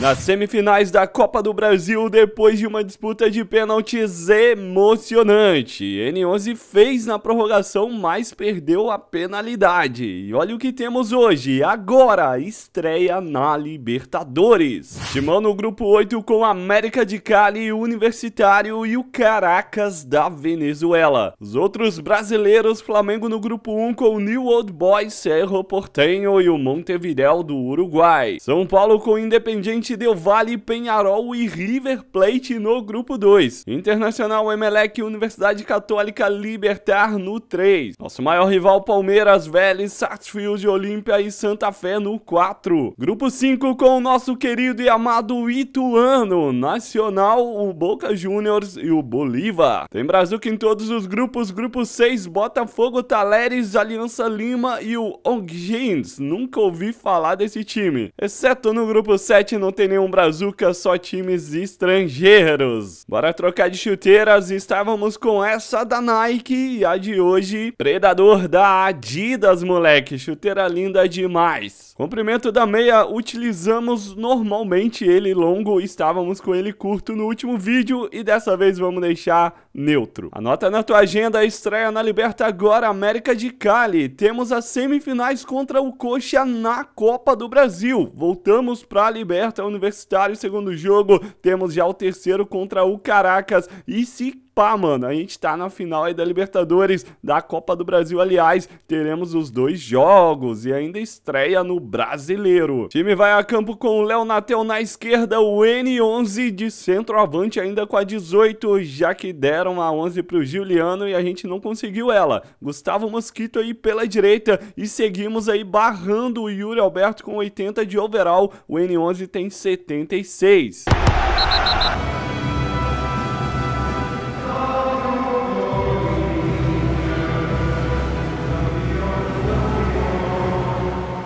Nas semifinais da Copa do Brasil, depois de uma disputa de pênaltis emocionante, N11 fez na prorrogação, mas perdeu a penalidade. E olha o que temos hoje, agora, estreia na Libertadores. Timão no grupo 8 com América de Cali, Universitário e o Caracas da Venezuela. Os outros brasileiros, Flamengo no grupo 1 com o New Old Boys, Cerro Porteño e o Montevideo do Uruguai. São Paulo com Independiente Del Valle, Penharol e River Plate no grupo 2. Internacional Emelec, Universidade Católica Libertar no 3. Nosso maior rival Palmeiras, Vélez, Sarsfield, Olímpia e Santa Fé no 4. Grupo 5 com o nosso querido e amado Ituano, Nacional, o Boca Juniors e o Bolívar. Tem Brazuca em todos os grupos, grupo 6, Botafogo, Taleres, Aliança Lima e o Ongjins. Nunca ouvi falar desse time. Exceto no grupo 7 não tem nenhum Brazuca, só times estrangeiros. Bora trocar de chuteiras, estávamos com essa da Nike e a de hoje, Predador da Adidas, moleque. Chuteira linda demais. Comprimento da meia, utilizamos normalmente ele longo, estávamos com ele curto no último vídeo e dessa vez vamos deixar neutro. Anota na tua agenda, estreia na Liberta agora, América de Cali. Temos as semifinais contra o Coxa na Copa do Brasil. Voltamos para a Liberta Universitário, segundo jogo. Temos já o terceiro contra o Caracas. E se pá, mano, a gente tá na final aí da Libertadores, da Copa do Brasil, aliás, teremos os dois jogos e ainda estreia no Brasileiro. O time vai a campo com o Léo Natel na esquerda, o N11 de centroavante ainda com a 18, já que deram a 11 pro Juliano e a gente não conseguiu ela. Gustavo Mosquito aí pela direita e seguimos aí barrando o Yuri Alberto com 80 de overall, o N11 tem 76.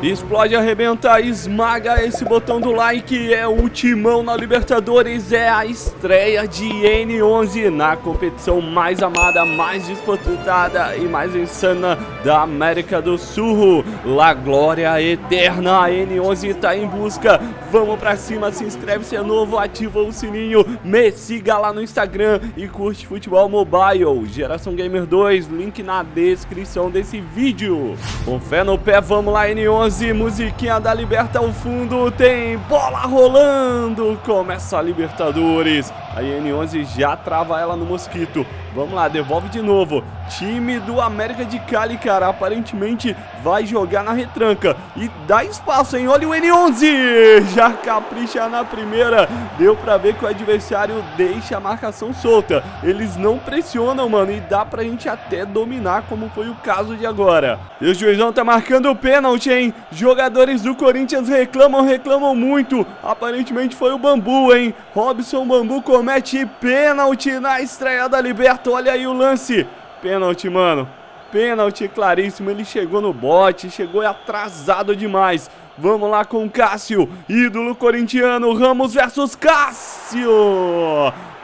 Explode, arrebenta, esmaga esse botão do like. É o timão na Libertadores. É a estreia de N11 na competição mais amada, mais disputada e mais insana da América do Sul. La Glória Eterna. A N11 tá em busca. Vamos pra cima, se inscreve se é novo, ativa o sininho, me siga lá no Instagram e curte futebol mobile. Geração Gamer 2, link na descrição desse vídeo. Com fé no pé, vamos lá, N11 musiquinha da Liberta ao fundo, tem bola rolando, começa a Libertadores. A N11 já trava ela no mosquito. Vamos lá, devolve de novo. Time do América de Cali, cara, aparentemente vai jogar na retranca. E dá espaço, hein? Olha o N11! Já capricha na primeira. Deu pra ver que o adversário deixa a marcação solta. Eles não pressionam, mano, e dá pra gente até dominar, como foi o caso de agora. E o juizão tá marcando o pênalti, hein? Jogadores do Corinthians reclamam, reclamam muito. Aparentemente foi o Bambu, hein? Robson Bambu comete pênalti na estreia da Liberta. Olha aí o lance. Pênalti, mano. Pênalti claríssimo. Ele chegou no bote, chegou atrasado demais. Vamos lá com Cássio, ídolo corintiano, Ramos versus Cássio.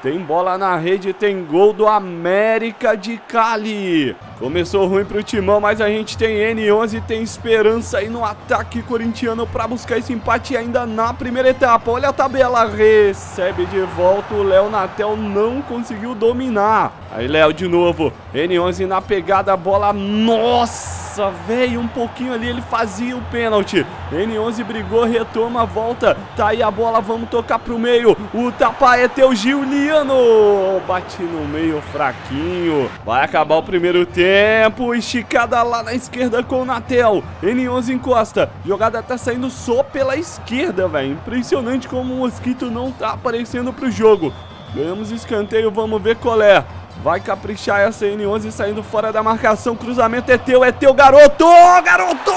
Tem bola na rede, tem gol do América de Cali. Começou ruim pro Timão, mas a gente tem N11, tem esperança aí no ataque corintiano para buscar esse empate ainda na primeira etapa. Olha a tabela, recebe de volta o Léo Natel, não conseguiu dominar. Aí Léo de novo, N11 na pegada, bola, nossa, velho, um pouquinho ali ele fazia o pênalti. N11 brigou, retoma, volta, tá aí a bola, vamos tocar pro meio. O tapa é teu Giuliano, bate no meio fraquinho. Vai acabar o primeiro tempo, esticada lá na esquerda com o Natel. N11 encosta, jogada tá saindo só pela esquerda, velho. Impressionante como o Mosquito não tá aparecendo pro jogo. Ganhamos escanteio, vamos ver qual é. Vai caprichar essa N11 saindo fora da marcação. Cruzamento é teu, é teu, garoto! Garoto!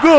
Gol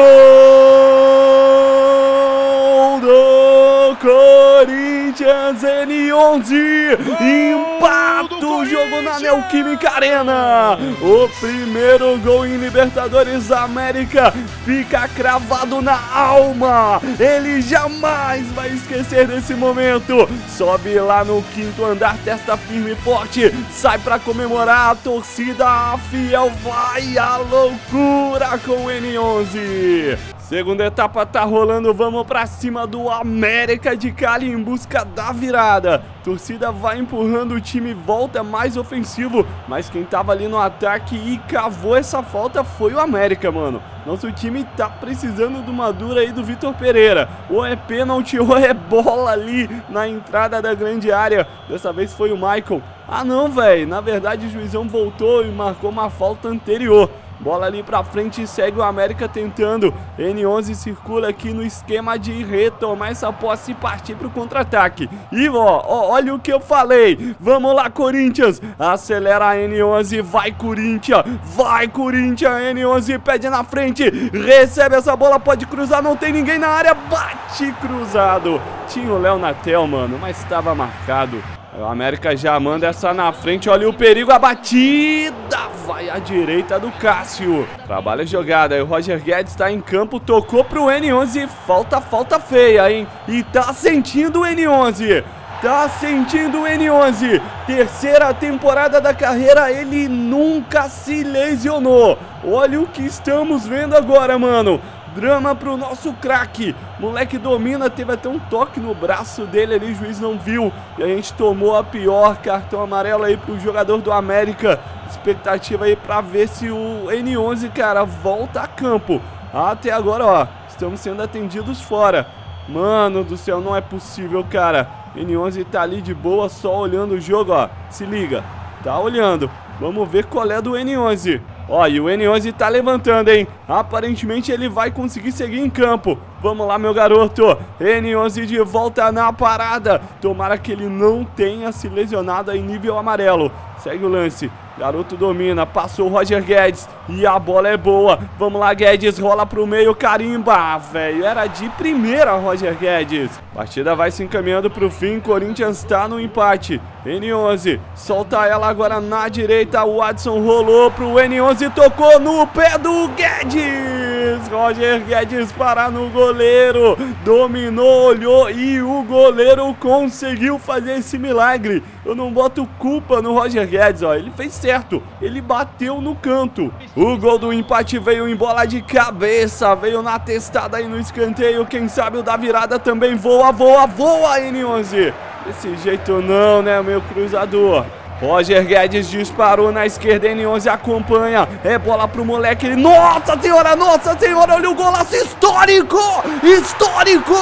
do Corinthians N11! Empata o jogo na Neoquímica Arena! O primeiro gol em Libertadores América fica cravado na alma! Ele jamais vai esquecer desse momento! Sobe lá no quinto andar, testa firme e forte, sai pra comemorar a torcida fiel, vai à loucura com o N11. Segunda etapa tá rolando, vamos pra cima do América de Cali em busca da virada. Torcida vai empurrando o time, volta mais ofensivo, mas quem tava ali no ataque e cavou essa falta foi o América, mano. Nosso time tá precisando de uma dura aí do Vitor Pereira. Ou é pênalti ou é bola ali na entrada da grande área. Dessa vez foi o Michael. Ah não, velho, na verdade o juizão voltou e marcou uma falta anterior. Bola ali pra frente, segue o América tentando. N11 circula aqui no esquema de retomar essa posse e partir pro contra-ataque. E ó, ó, olha o que eu falei. Vamos lá, Corinthians. Acelera a N11, vai Corinthians. Vai Corinthians, N11 pede na frente. Recebe essa bola, pode cruzar, não tem ninguém na área. Bate cruzado. Tinha o Léo Natel, mano, mas estava marcado. O América já manda essa na frente, olha o perigo, a batida vai à direita do Cássio. Trabalha a jogada, o Roger Guedes está em campo, tocou pro N11, falta, falta feia, hein? E tá sentindo o N11. Tá sentindo o N11. Terceira temporada da carreira, ele nunca se lesionou. Olha o que estamos vendo agora, mano. Drama pro nosso craque. Moleque domina, teve até um toque no braço dele ali, o juiz não viu. E a gente tomou a pior cartão amarelo aí pro jogador do América. Expectativa aí pra ver se o N11, cara, volta a campo. Até agora, ó, estamos sendo atendidos fora. Mano do céu, não é possível, cara. N11 tá ali de boa, só olhando o jogo, ó. Se liga, tá olhando. Vamos ver qual é do N11. Ó, e o N11 tá levantando, hein? Aparentemente ele vai conseguir seguir em campo. Vamos lá, meu garoto. N11 de volta na parada. Tomara que ele não tenha se lesionado em nível amarelo. Segue o lance. Garoto domina, passou o Roger Guedes e a bola é boa. Vamos lá, Guedes, rola pro meio, carimba. Ah, velho, era de primeira, Roger Guedes. Partida vai se encaminhando pro fim, Corinthians tá no empate. N11, solta ela agora na direita, o Adson rolou pro N11, tocou no pé do Guedes. Roger Guedes para no goleiro, dominou, olhou e o goleiro conseguiu fazer esse milagre. Eu não boto culpa no Roger Guedes, ó, ele fez certo, ele bateu no canto. O gol do empate veio em bola de cabeça, veio na testada aí no escanteio, quem sabe o da virada também voa, voa, voa, N11. Desse jeito não, né, meu cruzador? Roger Guedes disparou na esquerda, N11 acompanha. É bola pro moleque. Nossa senhora, nossa senhora, olha o golaço histórico! Histórico!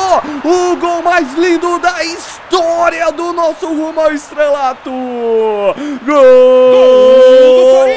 O gol mais lindo da história do nosso rumo ao estrelato! Gol!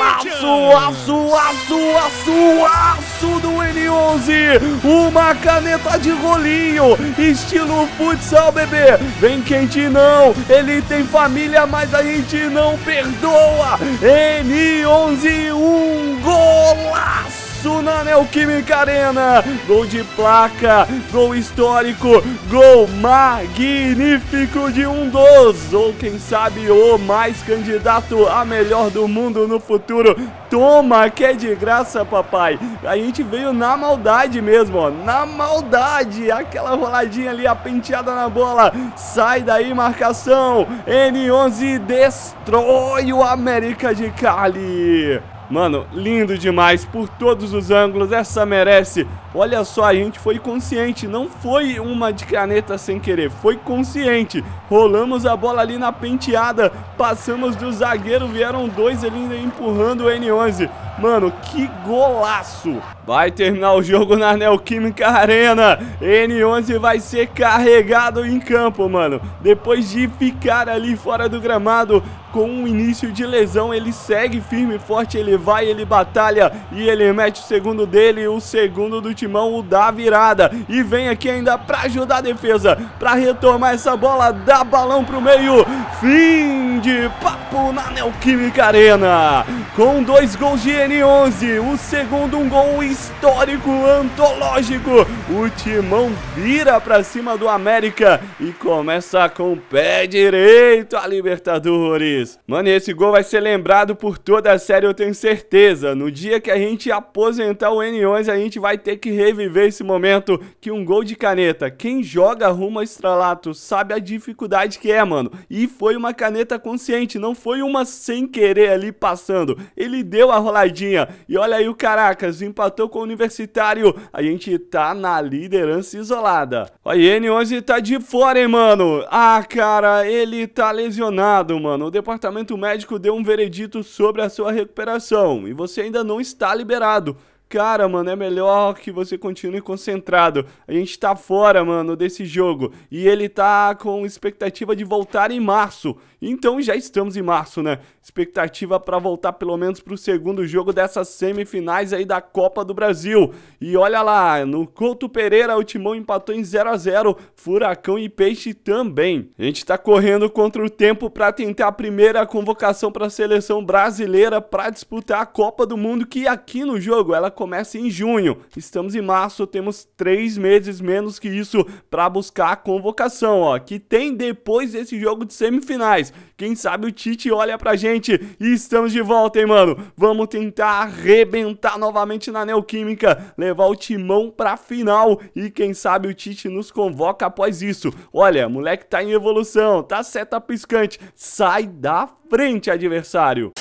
Aço, aço, aço, aço, aço do N11! Uma caneta de rolinho, estilo futsal, bebê! Vem quente não, ele tem família, mas a gente não não perdoa. N11, um golaço na Neoquímica Arena. Gol de placa, gol histórico, gol magnífico de um dos, ou quem sabe o mais candidato a melhor do mundo no futuro. Toma, que é de graça, papai. A gente veio na maldade mesmo, ó. Na maldade. Aquela roladinha ali, a penteada na bola. Sai daí, marcação. N11 destrói o América de Cali. Mano, lindo demais por todos os ângulos, essa merece. Olha só, a gente foi consciente, não foi uma de caneta sem querer, foi consciente. Rolamos a bola ali na penteada, passamos do zagueiro, vieram dois ali empurrando o N11. Mano, que golaço! Vai terminar o jogo na Neoquímica Arena. N11 vai ser carregado em campo, mano. Depois de ficar ali fora do gramado com um início de lesão, ele segue firme e forte, ele vai, ele batalha e ele mete o segundo dele, o segundo do Timão, o da virada. E vem aqui ainda pra ajudar a defesa, pra retomar essa bola, dá balão pro meio. Fim de papo na Neoquímica Arena. Com dois gols de N11, o segundo um gol histórico, antológico. O Timão vira pra cima do América e começa com o pé direito a Libertadores. Mano, esse gol vai ser lembrado por toda a série, eu tenho certeza. No dia que a gente aposentar o N11, a gente vai ter que reviver esse momento que um gol de caneta. Quem joga rumo a estralato sabe a dificuldade que é, mano. E foi uma caneta consciente, não foi uma sem querer ali passando. Ele deu a roladinha. E olha aí o Caracas, empatou com o Universitário. A gente tá na liderança isolada. O N11 tá de fora, hein, mano? Ah, cara, ele tá lesionado, mano. O departamento médico deu um veredito sobre a sua recuperação. E você ainda não está liberado. Cara, mano, é melhor que você continue concentrado. A gente tá fora, mano, desse jogo. E ele tá com expectativa de voltar em março. Então já estamos em março, né? Expectativa para voltar pelo menos pro segundo jogo dessas semifinais aí da Copa do Brasil. E olha lá, no Couto Pereira o Timão empatou em 0 a 0 Furacão e Peixe também. A gente tá correndo contra o tempo para tentar a primeira convocação para a seleção brasileira para disputar a Copa do Mundo, que aqui no jogo ela começa em junho. Estamos em março, temos três meses menos que isso para buscar a convocação, ó. Que tem depois desse jogo de semifinais. Quem sabe o Tite olha pra gente e estamos de volta, hein, mano? Vamos tentar arrebentar novamente na Neoquímica, levar o timão pra final e quem sabe o Tite nos convoca após isso. Olha, moleque tá em evolução, tá seta piscante, sai da frente, adversário.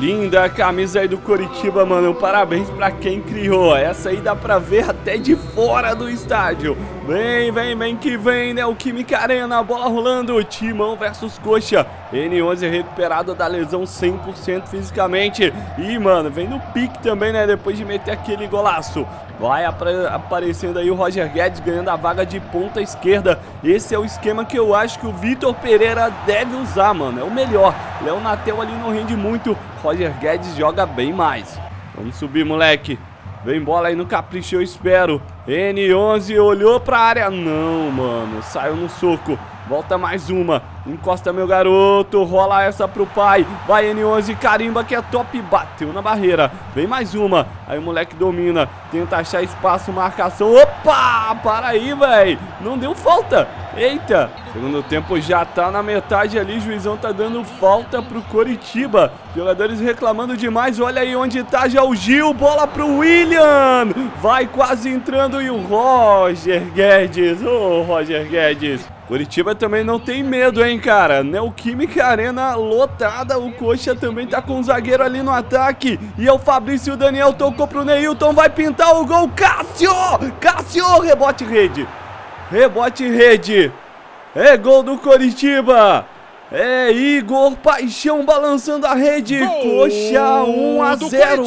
Linda a camisa aí do Coritiba, mano. Parabéns pra quem criou. Essa aí dá pra ver até de fora do estádio. Vem, vem, vem que vem, né? O Química Arena, bola rolando. Timão versus Coxa. N11 recuperado da lesão 100% fisicamente. E, mano, vem no pique também, né? Depois de meter aquele golaço. Vai aparecendo aí o Roger Guedes ganhando a vaga de ponta esquerda. Esse é o esquema que eu acho que o Vitor Pereira deve usar, mano. É o melhor. Léo Natel ali não rende muito. Roger Guedes joga bem mais. Vamos subir, moleque. Vem bola aí no capricho, eu espero. N11 olhou pra área. Não, mano. Saiu no soco. Volta mais uma. Encosta meu garoto, rola essa pro pai. Vai N11, carimba que é top. Bateu na barreira. Vem mais uma. Aí o moleque domina. Tenta achar espaço, marcação. Opa! Para aí, velho. Não deu falta. Eita. Segundo tempo já tá na metade ali. Juizão tá dando falta pro Coritiba. Jogadores reclamando demais. Olha aí onde tá já o Gil. Bola pro William. Vai quase entrando e o Roger Guedes. Ô, oh, Roger Guedes. Curitiba também não tem medo, hein, cara. Neoquímica Arena lotada. O Coxa também tá com o zagueiro ali no ataque. E é o Fabrício Daniel tocou pro Neilton. Vai pintar o gol. Cássio! Cássio! Rebote rede. Rebote rede. É gol do Coritiba. É Igor Paixão balançando a rede. Gol Coxa 1 a 0.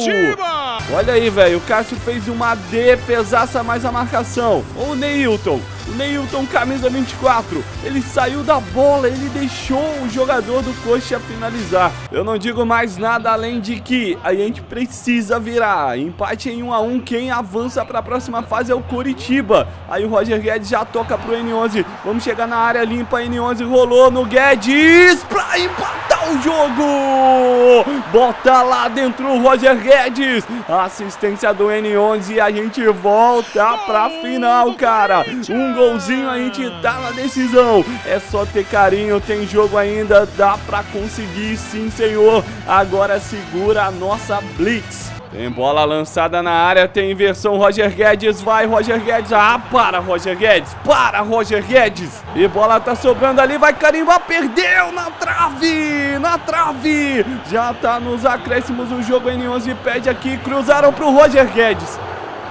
Olha aí, velho. O Cássio fez uma defesaça mais a marcação. O Neilton. O Neilton, camisa 24. Ele saiu da bola, ele deixou o jogador do Coxa finalizar. Eu não digo mais nada além de que a gente precisa virar. Empate em 1 a 1 quem avança para a próxima fase é o Curitiba. Aí o Roger Guedes já toca pro N11. Vamos chegar na área limpa. N11 rolou no Guedes para empatar o jogo. Bota lá dentro o Roger Guedes. Assistência do N11 e a gente volta pra final, cara. Um golzinho, a gente tá na decisão. É só ter carinho, tem jogo ainda, dá pra conseguir sim, senhor. Agora segura a nossa Blitz. Tem bola lançada na área, tem inversão, Roger Guedes, vai Roger Guedes, ah, para Roger Guedes, para Roger Guedes, e bola tá sobrando ali, vai carimbar, perdeu na trave, na trave, já tá nos acréscimos o jogo, N11 pede aqui, cruzaram pro Roger Guedes,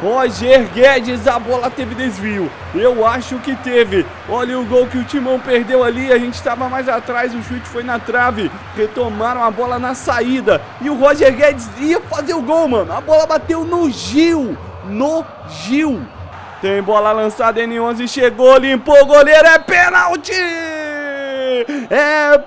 Roger Guedes, a bola teve desvio. Eu acho que teve. Olha o gol que o Timão perdeu ali. A gente estava mais atrás, o chute foi na trave. Retomaram a bola na saída. E o Roger Guedes ia fazer o gol, mano. A bola bateu no Gil. No Gil. Tem bola lançada, N11 chegou, limpou o goleiro, é pênalti! É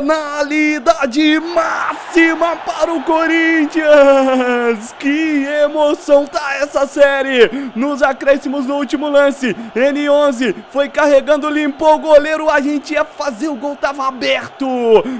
penalidade máxima para o Corinthians. Que emoção tá essa série. Nos acréscimos no último lance, N11 foi carregando, limpou o goleiro. A gente ia fazer o gol, tava aberto.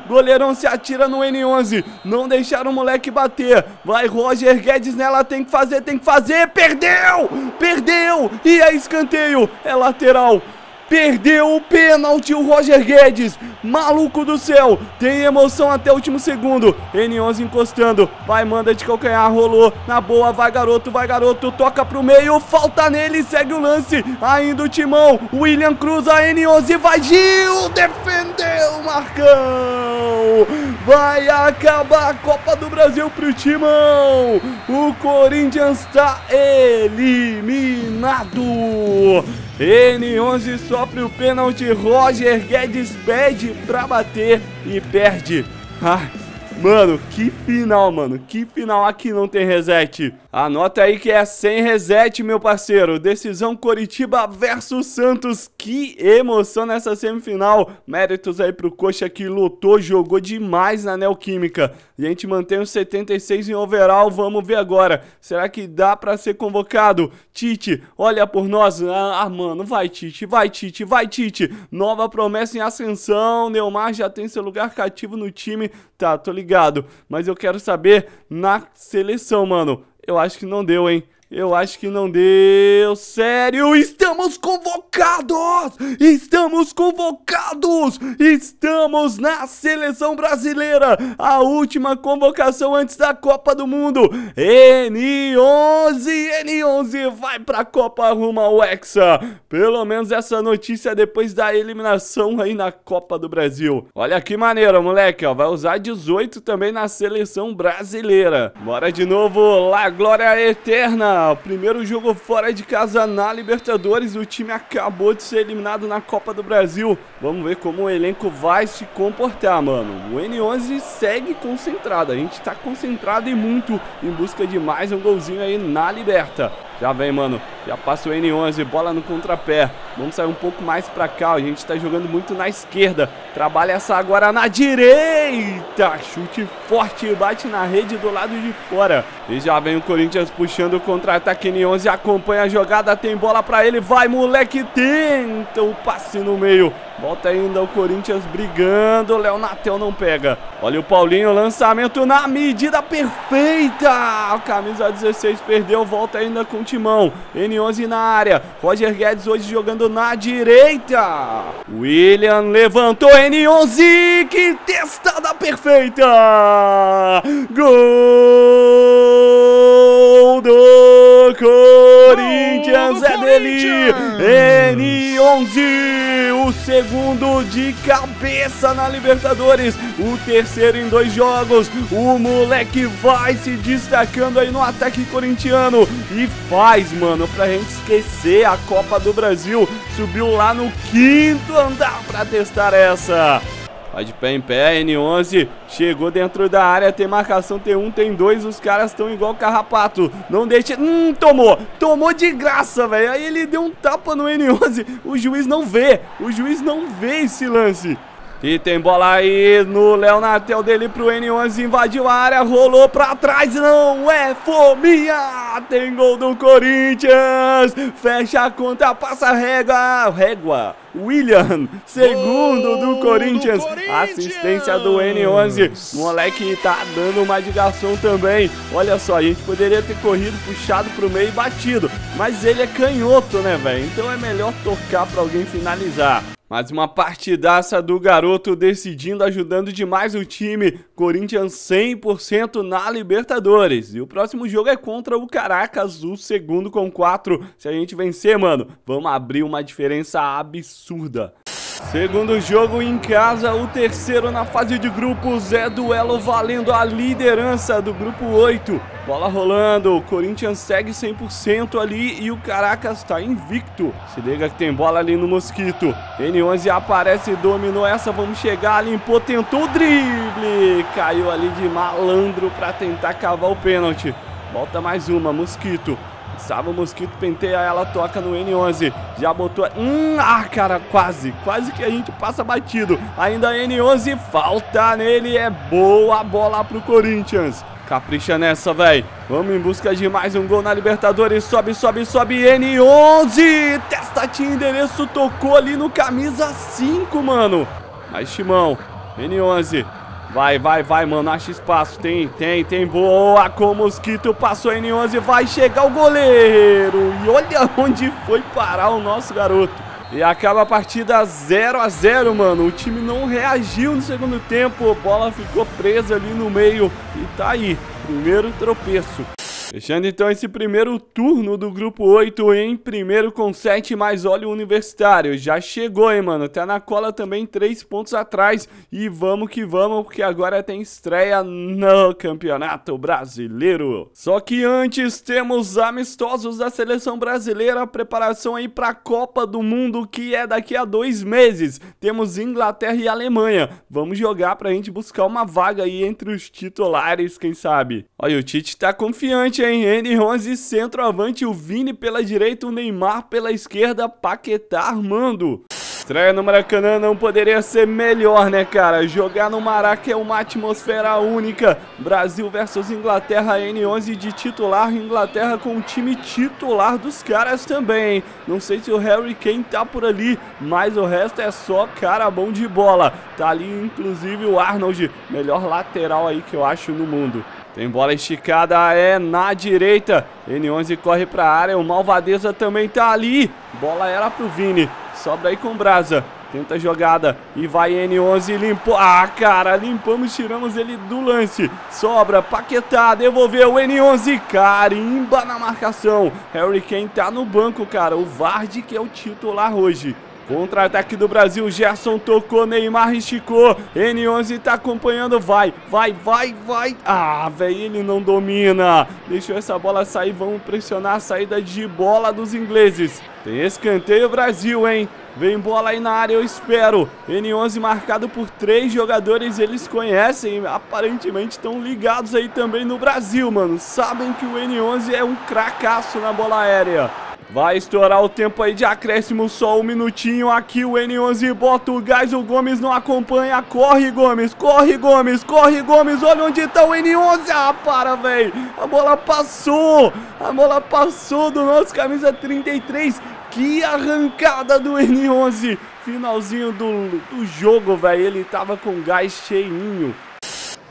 Goleirão se atira no N11. Não deixaram o moleque bater. Vai Roger Guedes nela, tem que fazer, tem que fazer. Perdeu! Perdeu! E é escanteio. É lateral. Perdeu o pênalti o Roger Guedes. Maluco do céu. Tem emoção até o último segundo. N11 encostando. Vai, manda de calcanhar. Rolou. Na boa. Vai, garoto. Vai, garoto. Toca pro meio. Falta nele. Segue o lance. Ainda o timão. William cruza. N11. Vai, Gil. Defendeu, Marcão. Vai acabar a Copa do Brasil pro Timão. O Corinthians está eliminado. N11 sofre o pênalti. Roger Guedes pede pra bater e perde. Ai. Mano, que final, mano. Que final aqui não tem reset. Anota aí que é sem reset, meu parceiro. Decisão Coritiba versus Santos. Que emoção nessa semifinal. Méritos aí pro Coxa que lutou, jogou demais na Neoquímica. A gente mantém os 76 em overall. Vamos ver agora. Será que dá pra ser convocado? Tite, olha por nós. Ah, ah, mano, vai Tite, vai Tite, vai Tite. Nova promessa em ascensão. Neymar já tem seu lugar cativo no time. Tá, tô ligado. Mas eu quero saber na seleção, mano. Eu acho que não deu, hein? Eu acho que não deu. Sério, estamos convocados! Estamos convocados! Estamos na seleção brasileira! A última convocação antes da Copa do Mundo. N11, N11 vai pra Copa rumo ao Hexa. Pelo menos essa notícia depois da eliminação aí na Copa do Brasil. Olha que maneiro, moleque, ó. Vai usar 18 também na seleção brasileira. Bora de novo lá, glória eterna primeiro jogo fora de casa na Libertadores. O time acabou de ser eliminado na Copa do Brasil. Vamos ver como o elenco vai se comportar, mano. O N11 segue concentrado. A gente tá concentrado e muito em busca de mais um golzinho aí na Liberta. Já vem, mano. Já passa o N11, bola no contrapé. Vamos sair um pouco mais pra cá. A gente tá jogando muito na esquerda. Trabalha essa agora na direita. Chute forte, bate na rede do lado de fora. E já vem o Corinthians puxando o contra-ataque. N11 acompanha a jogada, tem bola pra ele. Vai, moleque, tenta o passe no meio. Volta ainda o Corinthians brigando. Léo Natel não pega. Olha o Paulinho, lançamento na medida perfeita. A camisa 16 perdeu, volta ainda com o Timão. N11 na área. Roger Guedes hoje jogando na direita. William levantou N11. Que testada perfeita. Gol do Corinthians. Gol do é Corinthians. dele. N11. O segundo segundo de cabeça na Libertadores, o terceiro em dois jogos. O moleque vai se destacando aí no ataque corintiano e faz, mano, pra gente esquecer a Copa do Brasil. Subiu lá no quinto andar pra testar essa. Vai de pé em pé, N11. Chegou dentro da área, tem marcação, tem um, tem dois. Os caras estão igual carrapato. Não deixa. Hum, tomou. Tomou de graça, velho. Aí ele deu um tapa no N11. O juiz não vê. O juiz não vê esse lance. E tem bola aí no Léo Natel dele pro N11, invadiu a área, rolou pra trás, não é fominha! Tem gol do Corinthians! Fecha a conta, passa a régua, régua, William, segundo do Corinthians. do Corinthians, assistência do N11, moleque tá dando uma de garçom também. Olha só, a gente poderia ter corrido, puxado pro meio e batido, mas ele é canhoto, né, velho? Então é melhor tocar pra alguém finalizar. Mais uma partidaça do garoto decidindo, ajudando demais o time. Corinthians 100% na Libertadores. E o próximo jogo é contra o Caracas, o segundo com 4. Se a gente vencer, mano, vamos abrir uma diferença absurda. Segundo jogo em casa, o terceiro na fase de grupos é duelo valendo a liderança do grupo 8. Bola rolando, o Corinthians segue 100% ali e o Caracas está invicto. Se liga que tem bola ali no Mosquito. N11 aparece, dominou essa, vamos chegar, limpou, tentou o drible. Caiu ali de malandro para tentar cavar o pênalti. Volta mais uma, Mosquito. Salva o Mosquito, penteia ela, toca no N11. Já botou... Hum, ah, cara, quase. Quase que a gente passa batido. Ainda N11, falta nele. É boa bola pro Corinthians. Capricha nessa, velho. Vamos em busca de mais um gol na Libertadores. Sobe, sobe, sobe. N11. Testa tinha endereço. Tocou ali no camisa 5, mano. Aí, Timão. N11. Vai, vai, vai, mano. Acha espaço. Tem, tem, tem. Boa com o Mosquito. Passou N11. Vai chegar o goleiro. E olha onde foi parar o nosso garoto. E acaba a partida 0 a 0 mano. O time não reagiu no segundo tempo. A bola ficou presa ali no meio. E tá aí. Primeiro tropeço. Fechando então esse primeiro turno do grupo 8 em primeiro com 7, mais olha o Universitário. Já chegou, hein, mano? Tá na cola também, 3 pontos atrás. E vamos que vamos, porque agora tem estreia no Campeonato Brasileiro. Só que antes temos amistosos da Seleção Brasileira, preparação aí pra Copa do Mundo, que é daqui a dois meses. Temos Inglaterra e Alemanha. Vamos jogar pra gente buscar uma vaga aí entre os titulares, quem sabe. Olha, o Tite tá confiante, hein? N11 centroavante, o Vini pela direita, o Neymar pela esquerda, Paquetá armando. Estreia no Maracanã não poderia ser melhor, né, cara? Jogar no Maraca é uma atmosfera única. Brasil versus Inglaterra, N11 de titular, Inglaterra com o time titular dos caras também. Não sei se o Harry Kane tá por ali, mas o resto é só cara bom de bola. Tá ali, inclusive, o Arnold, melhor lateral aí que eu acho no mundo. Tem bola esticada, é na direita. N11 corre pra área, o Malvadeza também tá ali. Bola era pro Vini. Sobra aí com Brasa. Tenta a jogada e vai N11, limpou. Ah, cara, limpamos, tiramos ele do lance. Sobra, Paquetá, devolveu o N11, carimba na marcação. Harry Kane tá no banco, cara. O Vardy que é o titular hoje. Contra-ataque do Brasil, Gerson tocou, Neymar esticou, N11 tá acompanhando, vai, vai, vai, vai. Ah, velho, ele não domina. Deixou essa bola sair, vamos pressionar a saída de bola dos ingleses. Tem escanteio Brasil, hein? Vem bola aí na área, eu espero. N11 marcado por três jogadores, eles conhecem, aparentemente estão ligados aí também no Brasil, mano. Sabem que o N11 é um cracaço na bola aérea. Vai estourar o tempo aí de acréscimo, só um minutinho aqui, o N11 bota o gás, o Gomes não acompanha, corre Gomes, corre Gomes, corre Gomes, olha onde tá o N11, ah, para, velho, a bola passou, a bola passou do nosso camisa 33, que arrancada do N11, finalzinho do, do jogo, velho, ele tava com gás cheinho.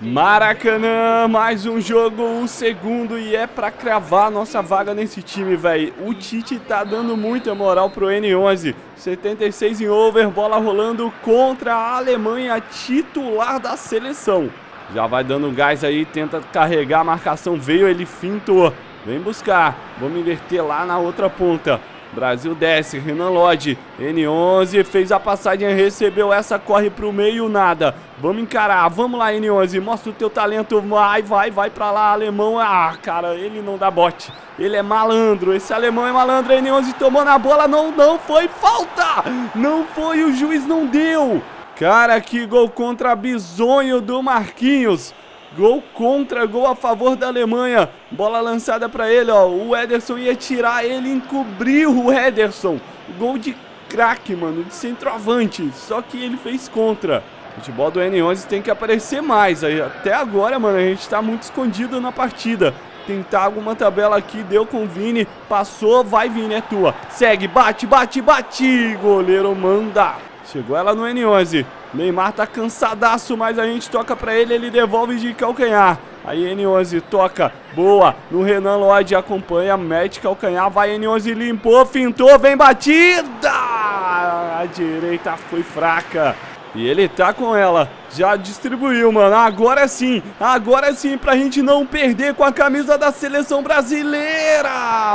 Maracanã, mais um jogo, o segundo, e é pra cravar nossa vaga nesse time, velho. O Tite tá dando muita moral pro N11. 76 em over, bola rolando contra a Alemanha, titular da seleção. Já vai dando gás aí, tenta carregar a marcação, veio, ele fintou. Vem buscar, vamos inverter lá na outra ponta. Brasil desce, Renan Lodge, N11, fez a passagem, recebeu essa, corre pro meio, nada. Vamos encarar, vamos lá N11, mostra o teu talento, vai, vai, vai pra lá, alemão. Ah, cara, ele não dá bote, ele é malandro, esse alemão é malandro, N11 tomou na bola, não, não, foi falta! Não foi, o juiz não deu. Cara, que gol contra Bisonho do Marquinhos. Gol contra, gol a favor da Alemanha. Bola lançada para ele, ó. O Ederson ia tirar, ele encobriu o Ederson. Gol de craque, mano, de centroavante. Só que ele fez contra. O futebol do N11 tem que aparecer mais. Até agora, mano, a gente tá muito escondido na partida. Tentar alguma tabela aqui, deu com o Vini. Passou, vai Vini, é tua. Segue, bate, bate, bate. Goleiro manda. Chegou ela no N11. Neymar tá cansadaço, mas a gente toca pra ele, ele devolve de calcanhar. Aí N11 toca, boa, no Renan Lloyd acompanha, mete calcanhar, vai N11, limpou, fintou, vem batida! A direita foi fraca. E ele tá com ela, já distribuiu, mano, agora sim, agora sim pra gente não perder com a camisa da seleção brasileira.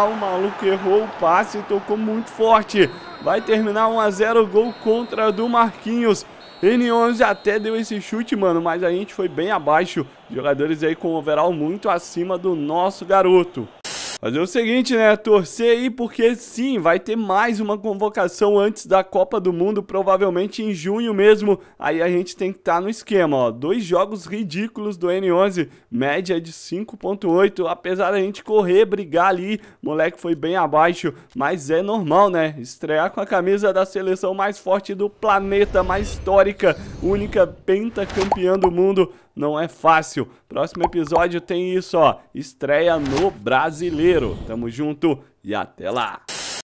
O maluco errou o passe, tocou muito forte. Vai terminar 1 a 0 gol contra do Marquinhos. N11 até deu esse chute, mano, mas a gente foi bem abaixo. Jogadores aí com overall muito acima do nosso garoto. Fazer o seguinte, né? Torcer aí porque sim, vai ter mais uma convocação antes da Copa do Mundo, provavelmente em junho mesmo. Aí a gente tem que estar tá no esquema, ó. Dois jogos ridículos do N11, média de 5.8. Apesar da gente correr, brigar ali, moleque foi bem abaixo, mas é normal, né? Estrear com a camisa da seleção mais forte do planeta, mais histórica, única pentacampeã do mundo não é fácil. Próximo episódio tem isso, ó. Estreia no Brasileiro. Tamo junto e até lá.